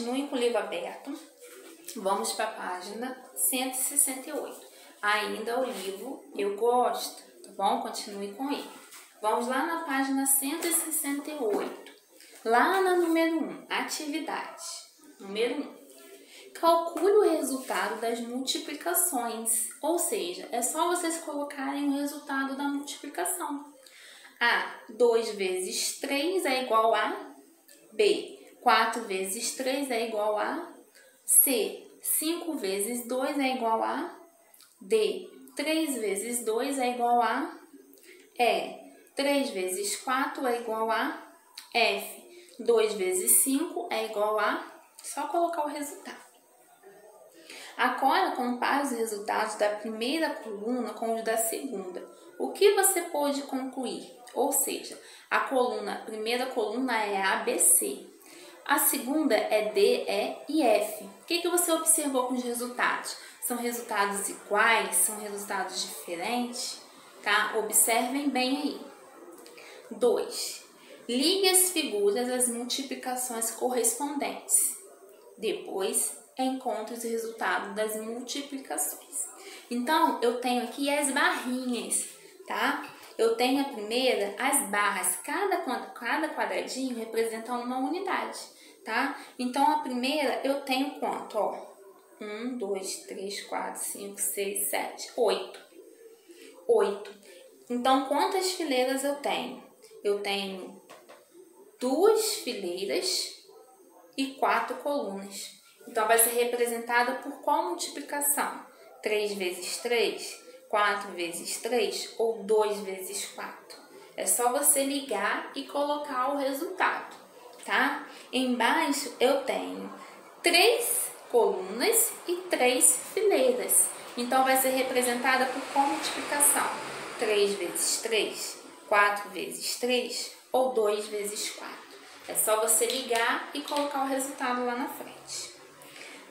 continue com o livro aberto. Vamos para a página 168. Ainda o livro Eu Gosto, tá bom? Continue com ele. Vamos lá na página 168. Lá na número 1, atividade. Número 1. Calcule o resultado das multiplicações, ou seja, é só vocês colocarem o resultado da multiplicação. A, 2 vezes 3 é igual a B, 4 vezes 3 é igual a C, 5 vezes 2 é igual a D, 3 vezes 2 é igual a E, 3 vezes 4 é igual a F, 2 vezes 5 é igual a... Só colocar o resultado. Agora, compare os resultados da primeira coluna com os da segunda. O que você pode concluir? Ou seja, a coluna, a primeira coluna é ABC, a segunda é D, E e F. O que, que você observou com os resultados? São resultados iguais? São resultados diferentes? Tá? Observem bem aí. 2. Ligue as figuras às multiplicações correspondentes. Depois, encontre os resultados das multiplicações. Então, eu tenho aqui as barrinhas, tá? Eu tenho a primeira, as barras, cada, cada quadradinho representa uma unidade, tá? Então, a primeira eu tenho quanto, ó? 1, 2, 3, 4, 5, 6, 7, 8. 8. Então, quantas fileiras eu tenho? Eu tenho duas fileiras e quatro colunas. Então, vai ser representada por qual multiplicação? 3 vezes 3, 4 vezes 3 ou 2 vezes 4. É só você ligar e colocar o resultado, tá? Embaixo eu tenho três colunas e três fileiras. Então, vai ser representada por qual multiplicação? 3 vezes 3, 4 vezes 3 ou 2 vezes 4. É só você ligar e colocar o resultado lá na frente.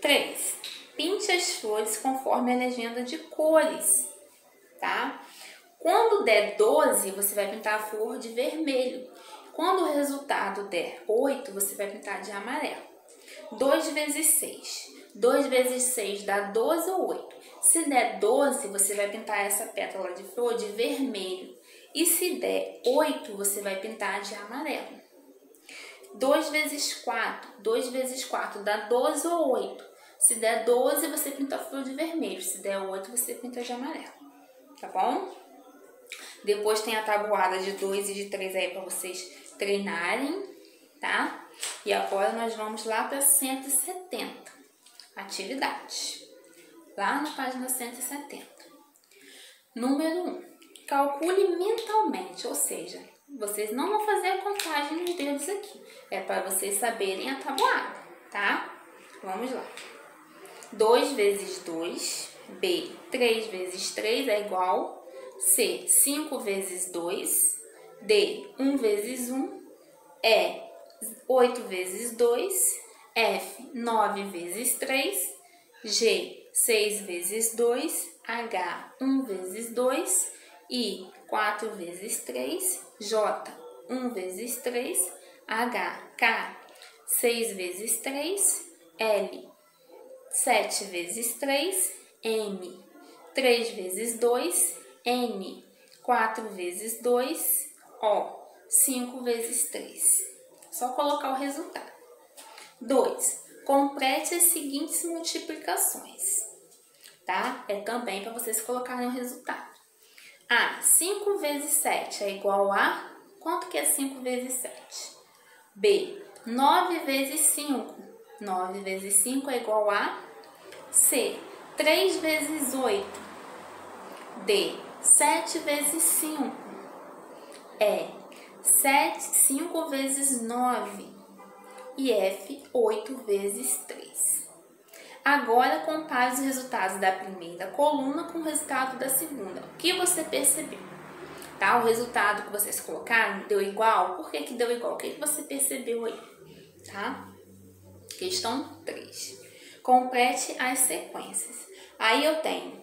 3. Pinte as flores conforme a legenda de cores, tá? Quando der 12, você vai pintar a flor de vermelho. Quando o resultado der 8, você vai pintar de amarelo. 2 vezes 6. 2 vezes 6 dá 12 ou 8. Se der 12, você vai pintar essa pétala de flor de vermelho. E se der 8, você vai pintar de amarelo. 2 vezes 4. 2 vezes 4 dá 12 ou 8. Se der 12, você pinta a flor de vermelho. Se der 8, você pinta de amarelo. Tá bom? Depois tem a tabuada de 2 e de 3 aí para vocês treinarem, tá? E agora nós vamos lá para 170. Atividade. Lá na página 170. Número 1. Calcule mentalmente, ou seja, vocês não vão fazer a contagem nos dedos aqui. É para vocês saberem a tabuada, tá? Vamos lá. 2 vezes 2, B, 3 vezes 3 é igual, C, 5 vezes 2, D, 1 vezes 1, E, 8 vezes 2, F, 9 vezes 3, G, 6 vezes 2, H, 1 vezes 2, I, 4 vezes 3, J, 1 vezes 3, H, K, 6 vezes 3, L, 7 vezes 3, M. 3 vezes 2, N. 4 vezes 2, O. 5 vezes 3. Só colocar o resultado. 2. Complete as seguintes multiplicações. Tá? É também para vocês colocarem o resultado. A. 5 vezes 7 é igual a... Quanto que é 5 vezes 7? B. 9 vezes 5 9 vezes 5 é igual a C. 3 vezes 8. D. 7 vezes 5. E. 7, 5 vezes 9. E F. 8 vezes 3. Agora compare os resultados da primeira coluna com o resultado da segunda. O que você percebeu? Tá? O resultado que vocês colocaram deu igual? Por que, que deu igual? O que, que você percebeu aí? Tá? Questão 3. Complete as sequências. Aí eu tenho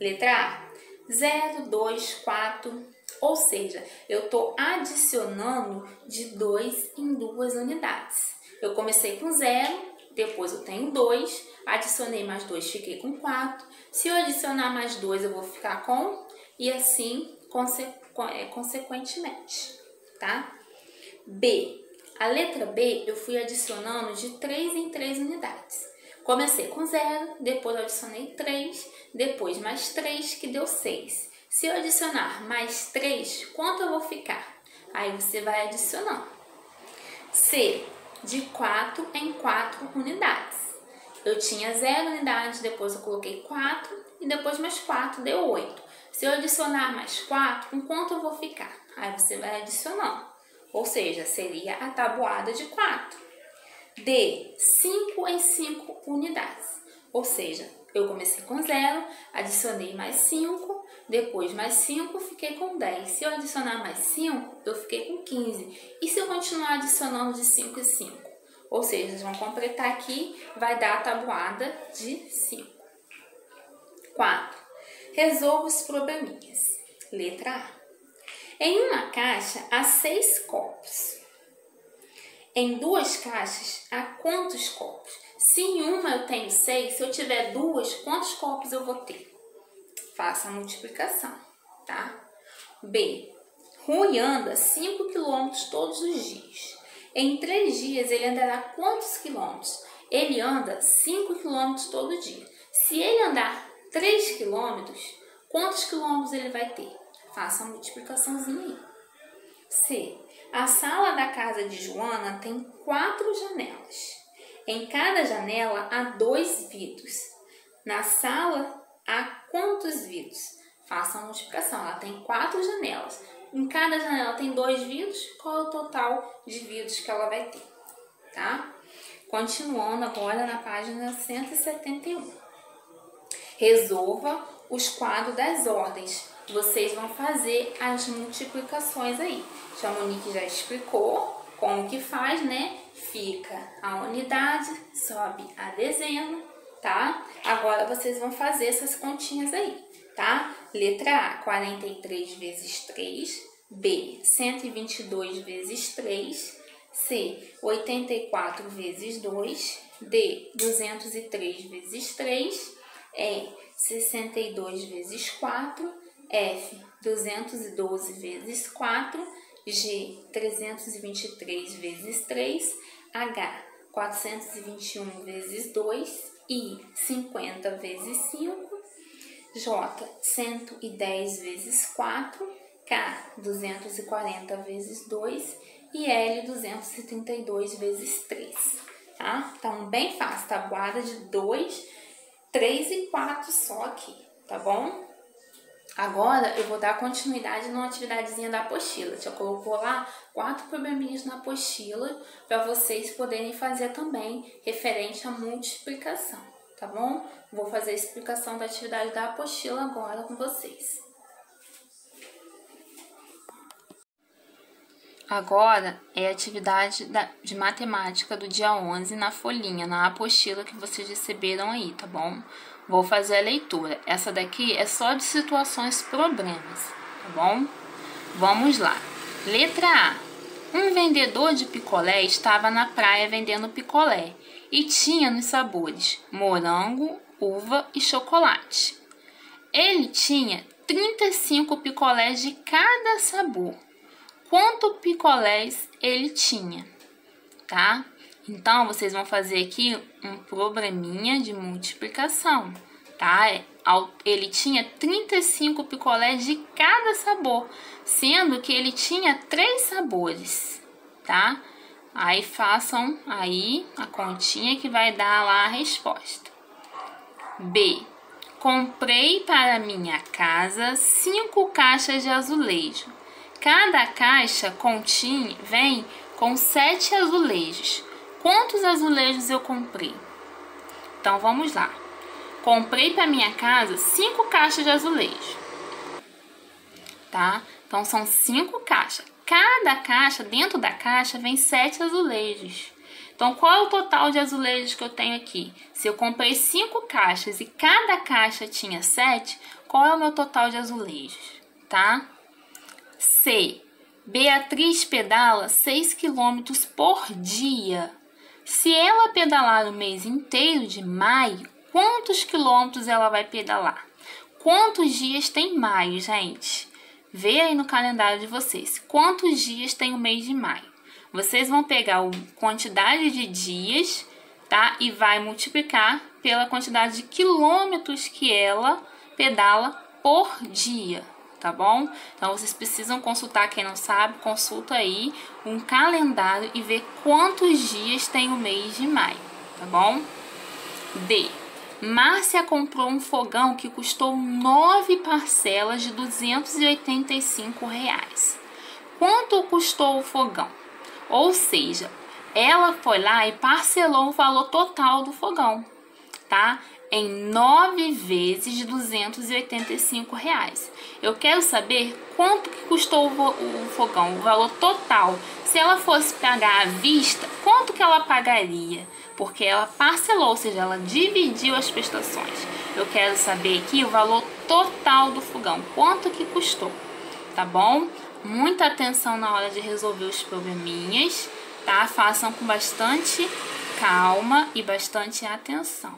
letra A, 0, 2, 4, ou seja, eu estou adicionando de 2 em duas unidades. Eu comecei com 0, depois eu tenho 2, adicionei mais 2, fiquei com 4. Se eu adicionar mais 2, eu vou ficar com, e assim conse é, consequentemente, tá? B. A letra B eu fui adicionando de 3 em 3 unidades. Comecei com 0, depois adicionei 3, depois mais 3, que deu 6. Se eu adicionar mais 3, quanto eu vou ficar? Aí você vai adicionando. C, de 4 em 4 unidades. Eu tinha 0 unidades, depois eu coloquei 4 e depois mais 4, deu 8. Se eu adicionar mais 4, com quanto eu vou ficar? Aí você vai adicionando. Ou seja, seria a tabuada de 4. D, 5 em 5 unidades. Ou seja, eu comecei com 0, adicionei mais 5, depois mais 5, fiquei com 10. Se eu adicionar mais 5, eu fiquei com 15. E se eu continuar adicionando de 5 em 5? Ou seja, vocês vão completar aqui, vai dar a tabuada de 5. 4. Resolva os probleminhas. Letra A. Em uma caixa há seis copos. Em duas caixas, há quantos copos? Se em uma eu tenho seis, se eu tiver duas, quantos copos eu vou ter? Faça a multiplicação, tá? B. Rui anda 5 quilômetros todos os dias. Em três dias, ele andará quantos quilômetros? Ele anda 5 quilômetros todo dia. Se ele andar 3 quilômetros, quantos quilômetros ele vai ter? Faça a multiplicaçãozinha aí. C. A sala da casa de Joana tem quatro janelas. Em cada janela há dois vidros. Na sala há quantos vidros? Faça a multiplicação. Ela tem quatro janelas. Em cada janela tem dois vidros. Qual é o total de vidros que ela vai ter? Tá? Continuando agora na página 171. Resolva os quadros das ordens vocês vão fazer as multiplicações aí. A Monique já explicou como que faz, né? Fica a unidade, sobe a dezena, tá? Agora vocês vão fazer essas continhas aí, tá? Letra A, 43 vezes 3. B, 122 vezes 3. C, 84 vezes 2. D, 203 vezes 3. E, 62 vezes 4 F 212 vezes 4, G 323 vezes 3, H 421 vezes 2, I 50 vezes 5, J 110 vezes 4, K 240 vezes 2 e L 232 vezes 3, tá? Então, bem fácil, tabuada de 2, 3 e 4 só aqui, tá bom? Agora eu vou dar continuidade numa atividadezinha da apostila. Já colocou lá quatro probleminhas na apostila para vocês poderem fazer também referente à multiplicação, tá bom? Vou fazer a explicação da atividade da apostila agora com vocês. Agora é a atividade de matemática do dia 11 na folhinha, na apostila que vocês receberam aí, tá bom? Vou fazer a leitura. Essa daqui é só de situações problemas, tá bom? Vamos lá. Letra A. Um vendedor de picolé estava na praia vendendo picolé e tinha nos sabores morango, uva e chocolate. Ele tinha 35 picolés de cada sabor. Quanto picolés ele tinha? Tá? Então, vocês vão fazer aqui um probleminha de multiplicação, tá? É, ele tinha 35 picolés de cada sabor, sendo que ele tinha três sabores, tá? Aí façam aí a continha que vai dar lá a resposta. B. Comprei para minha casa cinco caixas de azulejo. Cada caixa continha, vem com sete azulejos. Quantos azulejos eu comprei? Então vamos lá. Comprei para minha casa cinco caixas de azulejo. Tá? Então são cinco caixas. Cada caixa, dentro da caixa, vem sete azulejos. Então, qual é o total de azulejos que eu tenho aqui? Se eu comprei cinco caixas e cada caixa tinha sete, qual é o meu total de azulejos? Tá? C. Beatriz pedala 6 km por dia Se ela pedalar o mês inteiro de maio, quantos quilômetros ela vai pedalar? Quantos dias tem maio, gente? Vê aí no calendário de vocês. Quantos dias tem o mês de maio? Vocês vão pegar a quantidade de dias, tá? E vai multiplicar pela quantidade de quilômetros que ela pedala por dia, tá bom? Então vocês precisam consultar, quem não sabe, consulta aí um calendário e ver quantos dias tem o mês de maio, tá bom? D. Márcia comprou um fogão que custou nove parcelas de 285 reais. Quanto custou o fogão? Ou seja, ela foi lá e parcelou o valor total do fogão, tá? Em nove vezes de 285 reais. Eu quero saber quanto que custou o fogão, o valor total. Se ela fosse pagar à vista, quanto que ela pagaria? porque ela parcelou, ou seja, ela dividiu as prestações. Eu quero saber aqui o valor total do fogão, quanto que custou, tá bom? Muita atenção na hora de resolver os probleminhas, tá? Façam com bastante calma e bastante atenção.